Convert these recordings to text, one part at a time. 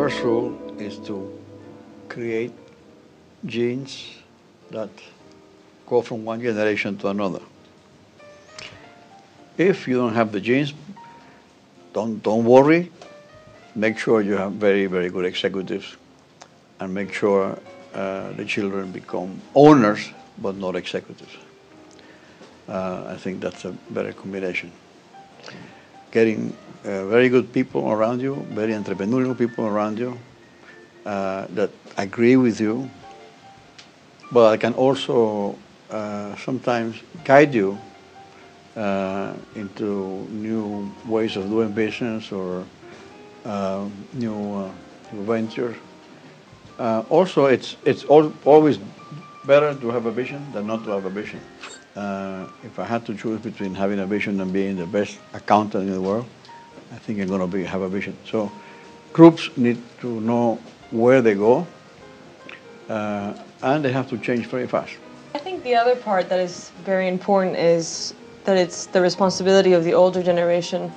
first rule is to create genes that go from one generation to another. If you don't have the genes, don't, don't worry. Make sure you have very, very good executives and make sure uh, the children become owners but not executives. Uh, I think that's a better combination. Getting uh, very good people around you, very entrepreneurial people around you uh, that agree with you, but I can also uh, sometimes guide you uh, into new ways of doing business or uh, new, uh, ventures. Also, it's, it's al always better to have a vision than not to have a vision. If I had to choose between having a vision and being the best accountant in the world, I think you're going to be, have a vision. So groups need to know where they go, uh, and they have to change very fast. I think the other part that is very important is that it's the responsibility of the older generation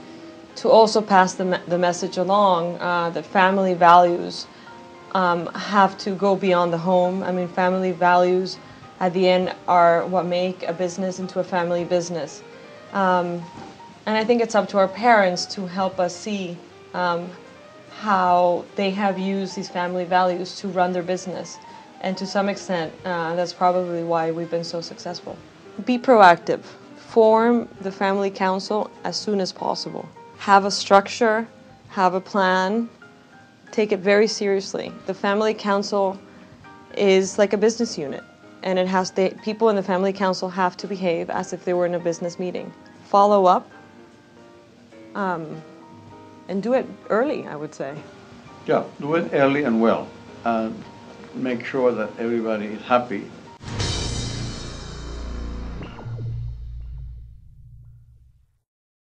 to also pass the, me the message along uh, that family values um, have to go beyond the home. I mean, family values at the end are what make a business into a family business. Um, and I think it's up to our parents to help us see um, how they have used these family values to run their business. And to some extent, uh, that's probably why we've been so successful. Be proactive. Form the family council as soon as possible. Have a structure, have a plan, take it very seriously. The family council is like a business unit, and it has the people in the family council have to behave as if they were in a business meeting. Follow up, um, and do it early, I would say. Yeah, do it early and well, and make sure that everybody is happy